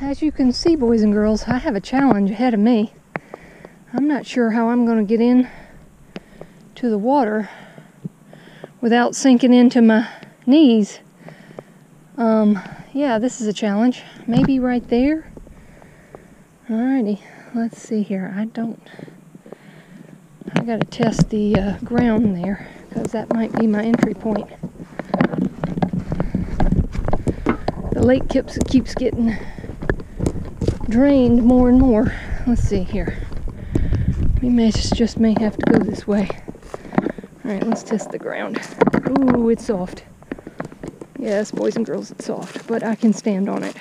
as you can see, boys and girls, I have a challenge ahead of me. I'm not sure how I'm going to get in to the water without sinking into my knees. Um, yeah, this is a challenge. Maybe right there. Alrighty, let's see here. I don't. I gotta test the uh, ground there because that might be my entry point. The lake keeps keeps getting drained more and more. Let's see here. We may just, just may have to go this way. All right, let's test the ground. Ooh, it's soft. Yes, boys and girls, it's soft, but I can stand on it.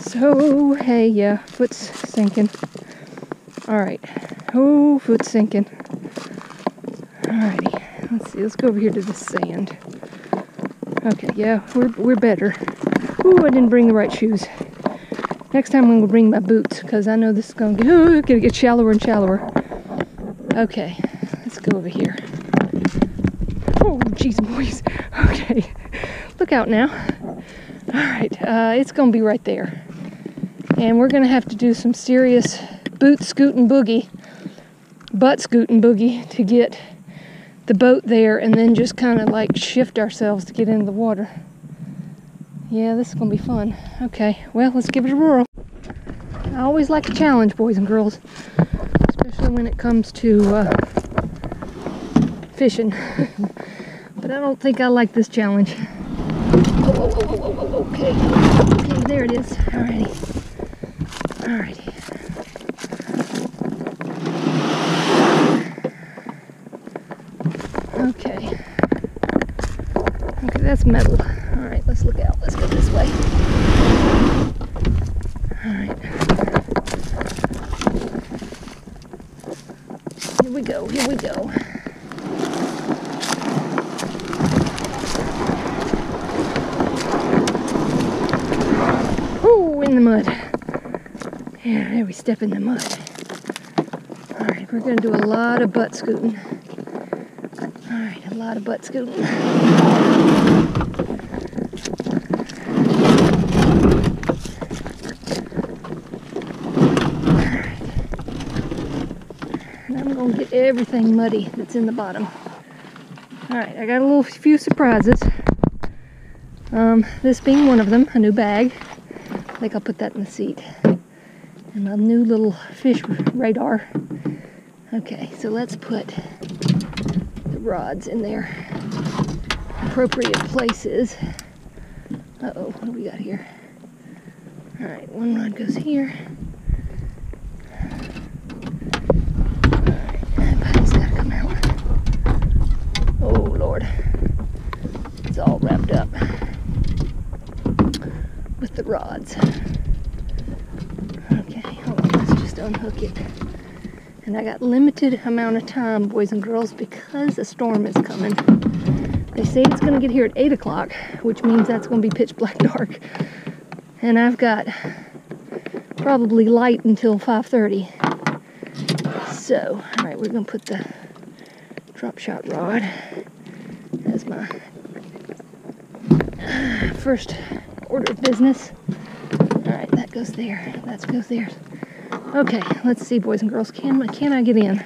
So, hey, yeah, foot's sinking. All right. Oh, foot's sinking. Alrighty, let's see. Let's go over here to the sand. Okay, yeah, we're we're better. Ooh, I didn't bring the right shoes. Next time I'm gonna bring my boots because I know this is gonna get, ooh, gonna get shallower and shallower. Okay, let's go over here. Oh, jeez, boys. Okay, look out now. All right, uh, it's gonna be right there, and we're gonna have to do some serious boot scooting boogie, butt scooting boogie to get the boat there, and then just kind of like shift ourselves to get into the water. Yeah, this is gonna be fun. Okay, well, let's give it a whirl. I always like a challenge, boys and girls, especially when it comes to uh, fishing. but I don't think I like this challenge. Okay. Okay, there it is. Alrighty. Alrighty. Okay. Okay, that's metal. Let's. Go this way. Alright. Here we go, here we go. Ooh, in the mud. Yeah, there we step in the mud. Alright, we're gonna do a lot of butt scooting. Alright, a lot of butt scooting. And I'm gonna get everything muddy that's in the bottom. Alright, I got a little few surprises. Um, this being one of them, a new bag. I think I'll put that in the seat. And a new little fish radar. Okay, so let's put the rods in their appropriate places. Uh-oh, what do we got here? All right, one rod goes here. All right, that buddy's gotta come out. Oh, Lord. It's all wrapped up with the rods. Okay, hold on, let's just unhook it. And I got limited amount of time, boys and girls, because a storm is coming. They say it's gonna get here at eight o'clock, which means that's gonna be pitch black dark. And I've got probably light until 5.30. So, all right, we're gonna put the drop shot rod as my first order of business. All right, that goes there. That goes there. Okay, let's see, boys and girls. Can can I get in?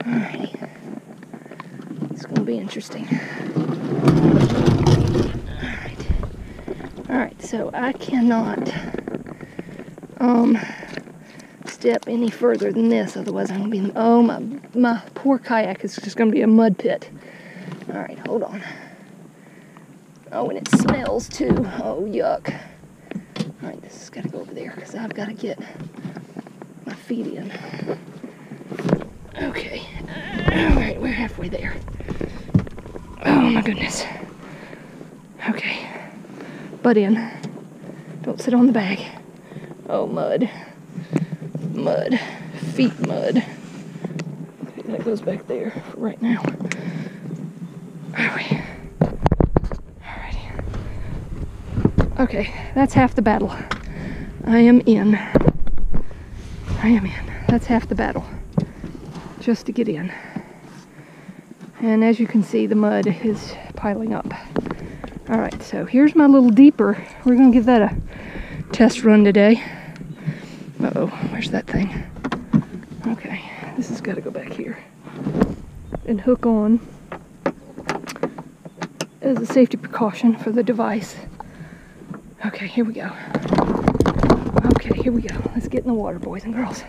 Alrighty. It's gonna be interesting. Alright. Alright, so I cannot um step any further than this, otherwise I'm gonna be oh my my poor kayak is just gonna be a mud pit. Alright, hold on. Oh, and it smells too. Oh, yuck. All right, this got to go over there because I've got to get my feet in. Okay. All right, we're halfway there. Oh my goodness. Okay. Butt in. Don't sit on the bag. Oh, mud. Mud. Feet mud. Okay, that goes back there right now. Are we? Alrighty. Okay, that's half the battle. I am in. I am in. That's half the battle. Just to get in. And as you can see, the mud is piling up. All right, so here's my little deeper. We're gonna give that a test run today. Uh-oh, where's that thing? Okay, this has gotta go back here. And hook on as a safety precaution for the device. Okay, here we go. Here we go. Let's get in the water, boys and girls.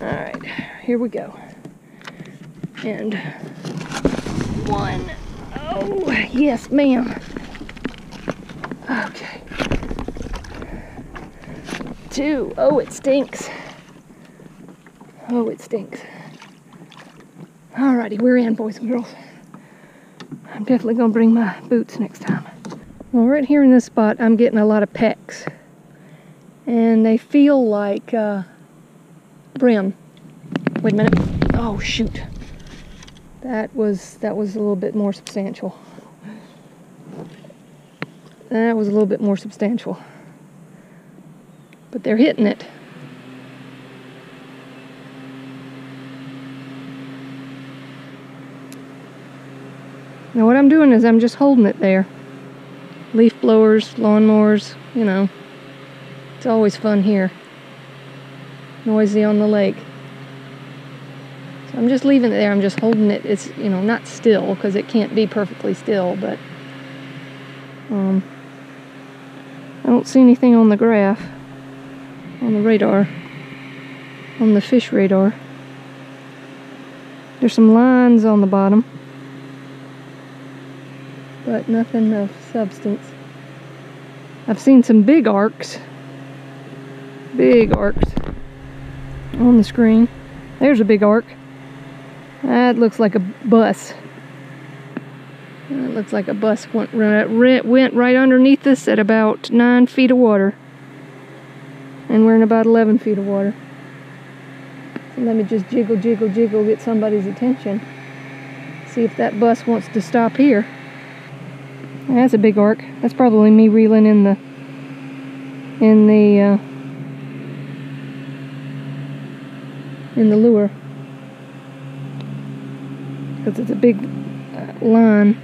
All right, here we go. And one. Oh, yes, ma'am. Okay. Two. Oh, it stinks. Oh, it stinks. Alrighty, we're in, boys and girls. I'm definitely gonna bring my boots next time. Well, right here in this spot, I'm getting a lot of pecks. And they feel like uh, brim. Wait a minute. Oh, shoot. That was that was a little bit more substantial. That was a little bit more substantial. But they're hitting it. Now what I'm doing is I'm just holding it there. Leaf blowers, lawnmowers, you know. It's always fun here. Noisy on the lake. So I'm just leaving it there. I'm just holding it. It's, you know, not still because it can't be perfectly still, but um, I don't see anything on the graph, on the radar, on the fish radar. There's some lines on the bottom but nothing of substance. I've seen some big arcs, big arcs on the screen. There's a big arc. That looks like a bus. That looks like a bus went, went right underneath us at about 9 feet of water. And we're in about 11 feet of water. So let me just jiggle, jiggle, jiggle, get somebody's attention. See if that bus wants to stop here. That's a big arc. That's probably me reeling in the in the uh, in the lure because it's a big uh, line.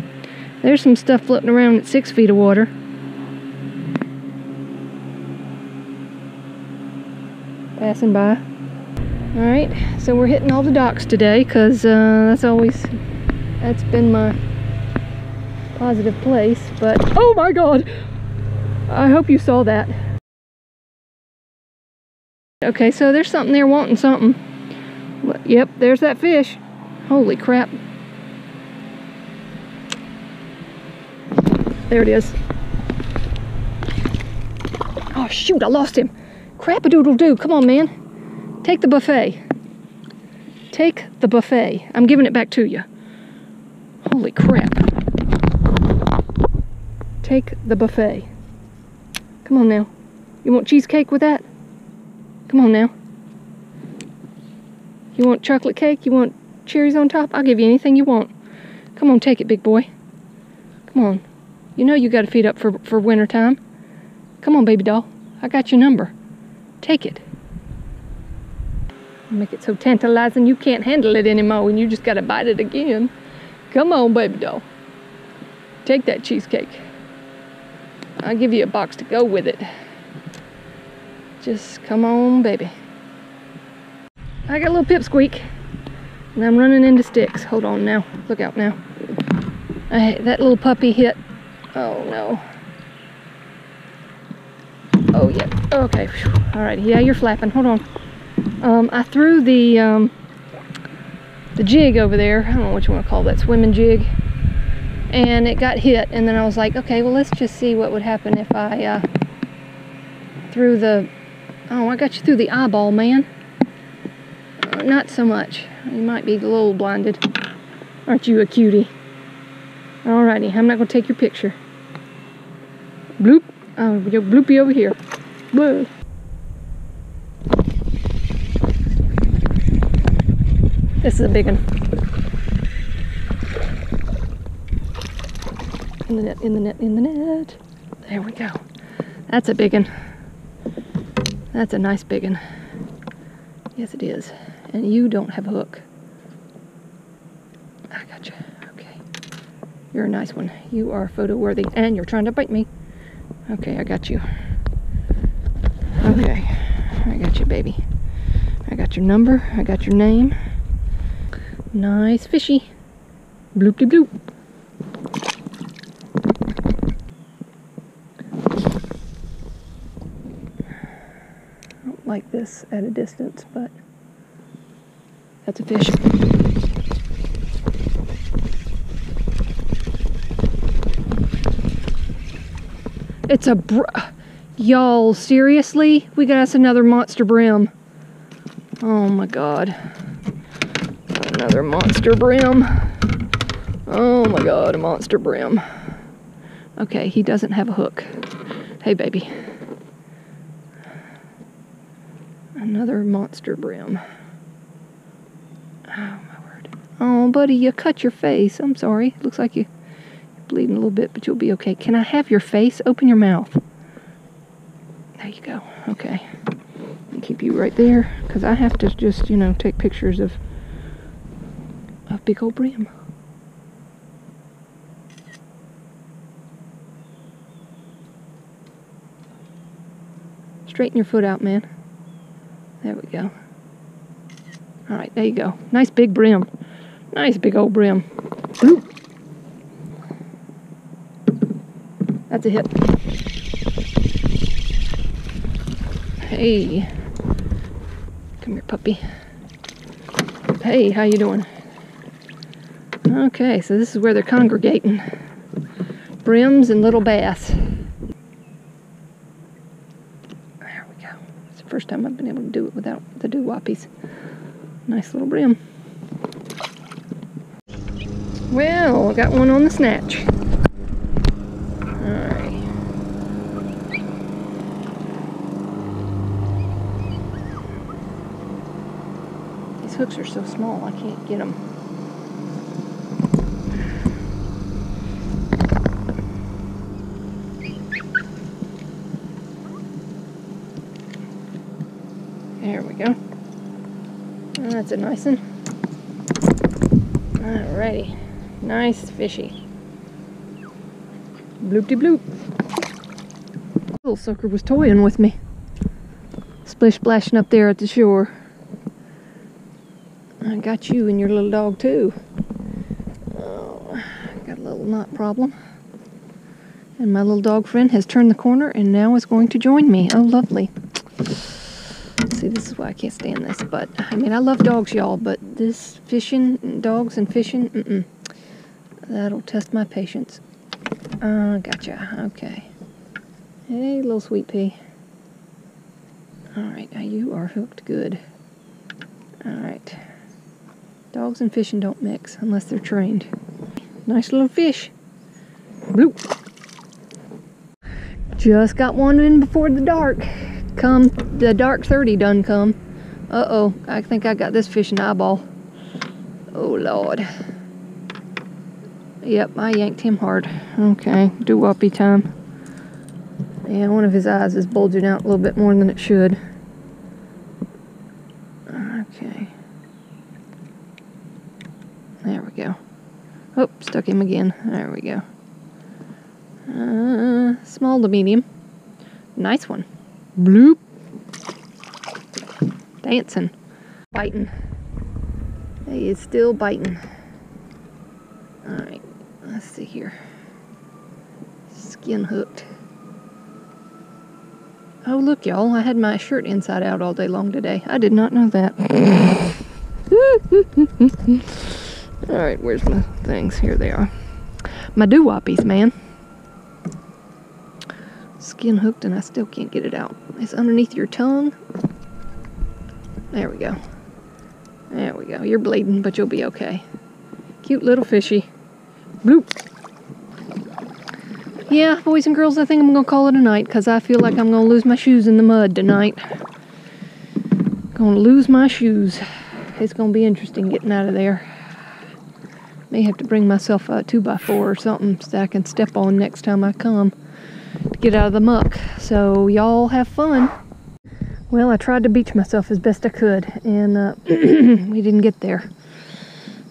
There's some stuff floating around at six feet of water. Passing by. Alright, so we're hitting all the docks today because uh, that's always, that's been my positive place, but oh my god! I hope you saw that. Okay, so there's something there wanting something. Yep, there's that fish. Holy crap. There it is. Oh shoot, I lost him. Crap-a-doodle-doo, come on man. Take the buffet. Take the buffet. I'm giving it back to you. Holy crap. Take the buffet. Come on now. You want cheesecake with that? Come on now. You want chocolate cake? You want cherries on top? I'll give you anything you want. Come on, take it, big boy. Come on. You know you got to feed up for, for winter time. Come on, baby doll. I got your number. Take it. Make it so tantalizing you can't handle it anymore and you just got to bite it again. Come on, baby doll. Take that cheesecake. I'll give you a box to go with it. Just come on, baby. I got a little pipsqueak. And I'm running into sticks. Hold on now. Look out now. I, that little puppy hit. Oh, no. Oh, yeah. Okay. All right. Yeah, you're flapping. Hold on. Um, I threw the, um, the jig over there. I don't know what you want to call that. Swimming jig and it got hit and then I was like okay well let's just see what would happen if I uh, threw the oh I got you through the eyeball man. Uh, not so much. You might be a little blinded. Aren't you a cutie? Alrighty I'm not gonna take your picture. Bloop. Oh you bloopy over here. Blah. This is a big one. In the net, in the net, in the net. There we go. That's a big one. That's a nice big one. Yes, it is. And you don't have a hook. I got you. Okay. You're a nice one. You are photo worthy. And you're trying to bite me. Okay, I got you. Okay, I got you, baby. I got your number. I got your name. Nice fishy. Bloop de bloop. I don't like this at a distance, but that's a fish. It's a br- y'all seriously? We got us another monster brim. Oh my god. Another monster brim. Oh my god, a monster brim. Okay, he doesn't have a hook. Hey baby. Another monster brim. Oh my word. Oh buddy, you cut your face. I'm sorry. Looks like you're bleeding a little bit, but you'll be okay. Can I have your face? Open your mouth. There you go. Okay. And keep you right there, because I have to just, you know, take pictures of a big old brim. Straighten your foot out, man. There we go. All right, there you go. Nice big brim. Nice big old brim. That's a hit. Hey. Come here, puppy. Hey, how you doing? Okay, so this is where they're congregating. Brims and little bass. There we go. It's the first time I've been able to do it without the doo-woppies. Nice little brim. Well, I got one on the snatch. Alright. These hooks are so small, I can't get them. There we go. That's a nice one. Alrighty. Nice fishy. Bloop de bloop. Little sucker was toying with me. Splish splashing up there at the shore. I got you and your little dog too. Oh, got a little knot problem. And my little dog friend has turned the corner and now is going to join me. Oh, lovely. See, this is why I can't stand this. But, I mean, I love dogs, y'all, but this fishing, dogs and fishing, mm-mm. That'll test my patience. Uh, gotcha. Okay. Hey, little sweet pea. Alright, now you are hooked good. Alright. Dogs and fishing don't mix unless they're trained. Nice little fish. Bloop. Just got one in before the dark. Come, the dark 30 done come. Uh-oh, I think I got this fish in eyeball. Oh, Lord. Yep, I yanked him hard. Okay, doo-woppy time. Yeah, one of his eyes is bulging out a little bit more than it should. Okay. There we go. Oh, stuck him again. There we go. Uh, small to medium. Nice one. Bloop. Dancing. Biting. He is still biting. Alright, let's see here. Skin hooked. Oh, look, y'all. I had my shirt inside out all day long today. I did not know that. Alright, where's my things? Here they are. My doo-woppies, man. Skin hooked and I still can't get it out. It's underneath your tongue. There we go. There we go. You're bleeding, but you'll be okay. Cute little fishy. Bloop. Yeah, boys and girls, I think I'm going to call it a night because I feel like I'm going to lose my shoes in the mud tonight. Going to lose my shoes. It's going to be interesting getting out of there. May have to bring myself a 2x4 or something so I can step on next time I come get out of the muck. So y'all have fun. Well, I tried to beach myself as best I could, and uh, we didn't get there.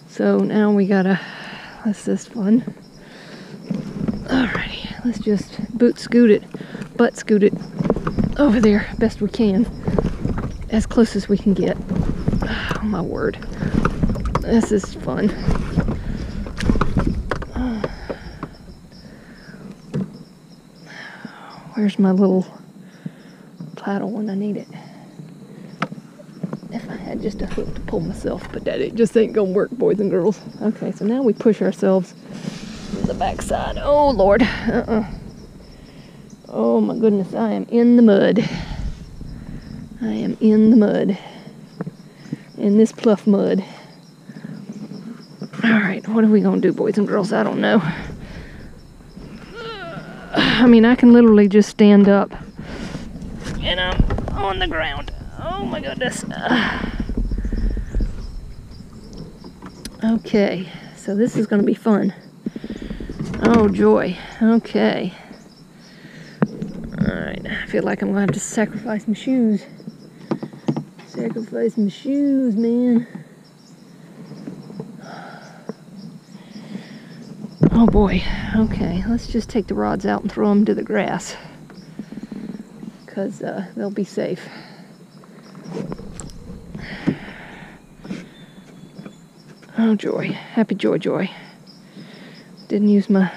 So now we gotta, what's this fun? Alrighty, let's just boot scoot it, butt scoot it over there best we can. As close as we can get. Oh my word. This is fun. Where's my little paddle when I need it? If I had just a hook to pull myself, but that it just ain't gonna work, boys and girls. Okay, so now we push ourselves to the backside. Oh Lord. Uh-uh. Oh my goodness, I am in the mud. I am in the mud. In this pluff mud. Alright, what are we gonna do, boys and girls? I don't know. I mean, I can literally just stand up and I'm on the ground. Oh my goodness. Okay, so this is going to be fun. Oh joy. Okay. Alright, I feel like I'm going to have to sacrifice my shoes. Sacrifice my shoes, man. Oh boy. Okay, let's just take the rods out and throw them to the grass. Because uh, they'll be safe. Oh joy. Happy joy joy. Didn't use my...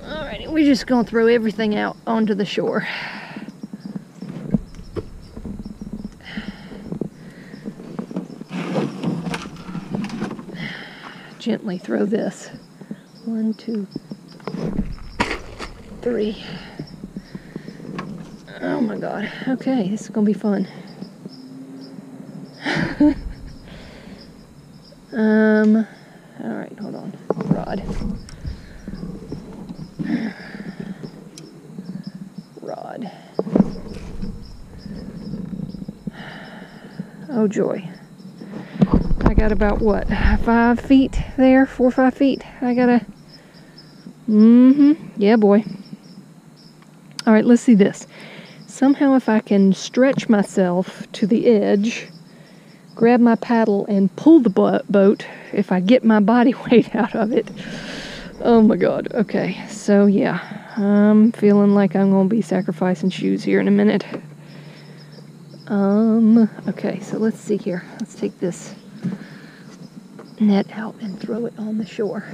Alrighty, we're just going to throw everything out onto the shore. Gently throw this. One, two, three. Oh my god. Okay, this is gonna be fun. um, alright, hold on. Rod. Rod. Oh joy got about what five feet there four or five feet? I gotta mm-hmm yeah boy. All right let's see this. Somehow if I can stretch myself to the edge grab my paddle and pull the boat if I get my body weight out of it. Oh my god okay so yeah I'm feeling like I'm gonna be sacrificing shoes here in a minute. Um okay so let's see here. Let's take this net out and throw it on the shore.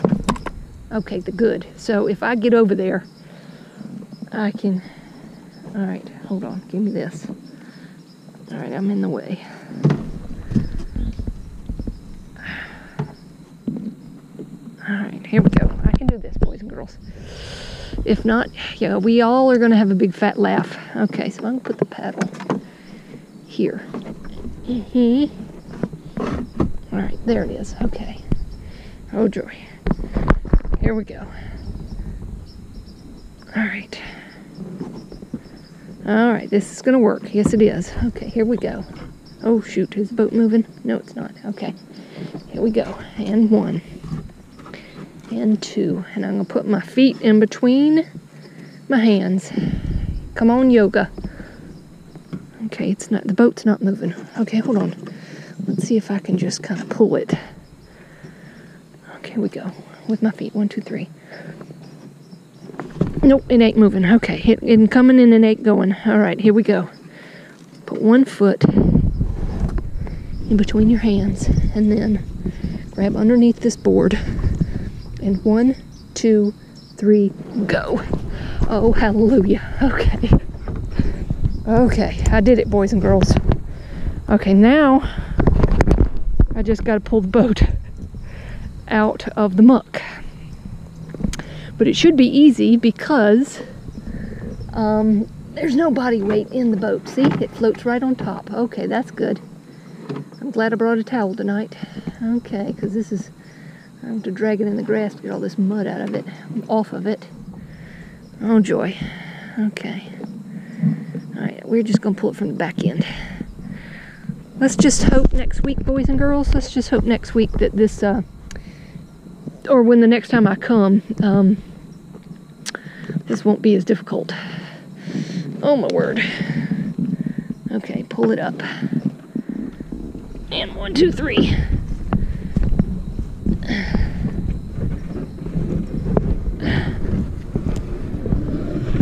Okay, the good. So if I get over there, I can, all right, hold on, give me this. All right, I'm in the way. All right, here we go. I can do this, boys and girls. If not, yeah, we all are gonna have a big fat laugh. Okay, so I'm gonna put the paddle here. Mm -hmm. All right, there it is. Okay. Oh joy. Here we go. All right. All right, this is gonna work. Yes, it is. Okay, here we go. Oh shoot, is the boat moving? No, it's not. Okay, here we go. And one, and two, and I'm gonna put my feet in between my hands. Come on, yoga. Okay, it's not. The boat's not moving. Okay, hold on. See if I can just kind of pull it. Okay, we go. With my feet. One, two, three. Nope, it ain't moving. Okay, it, it coming in and ain't going. All right, here we go. Put one foot in between your hands and then grab underneath this board. And one, two, three, go. Oh, hallelujah. Okay. Okay, I did it, boys and girls. Okay, now I just got to pull the boat out of the muck. But it should be easy because um, there's no body weight in the boat. See, it floats right on top. Okay, that's good. I'm glad I brought a towel tonight. Okay, because this is, I have to drag it in the grass to get all this mud out of it, off of it. Oh joy. Okay. All right, we're just gonna pull it from the back end let's just hope next week, boys and girls, let's just hope next week that this, uh, or when the next time I come, um, this won't be as difficult. Oh my word. Okay, pull it up. And one, two, three.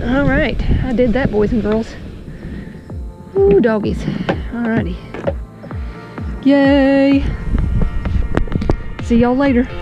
All right, I did that, boys and girls. Ooh, doggies. Alrighty. Yay. See y'all later.